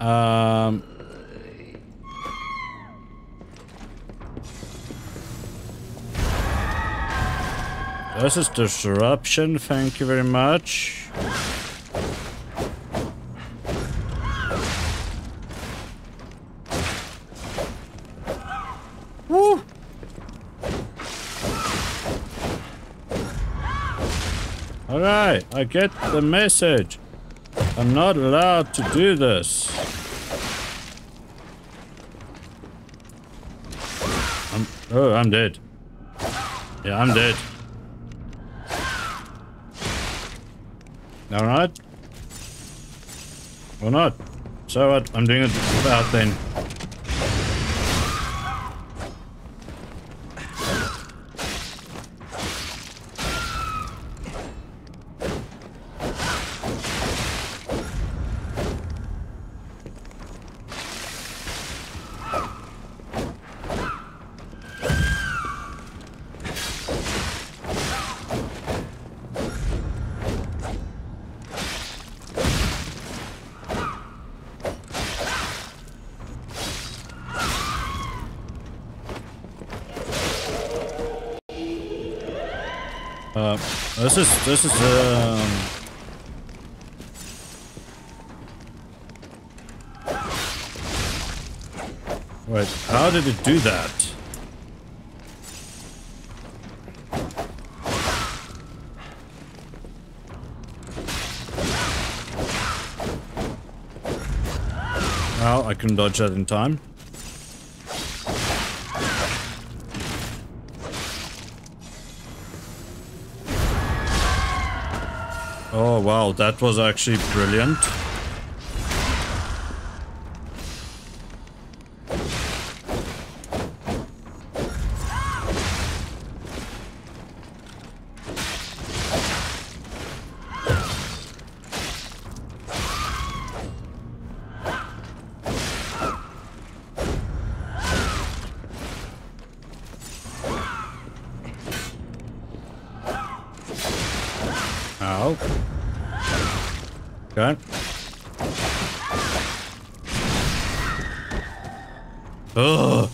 Um. This is disruption, thank you very much. Woo! Alright, I get the message. I'm not allowed to do this. I'm, oh, I'm dead. Yeah, I'm dead. Alright. Or not. So what? I'm doing it without then. Uh, this is this is um. Wait, how did it do that? Well, I couldn't dodge that in time. Oh wow, that was actually brilliant. Oh. Ow. Okay. Ugh.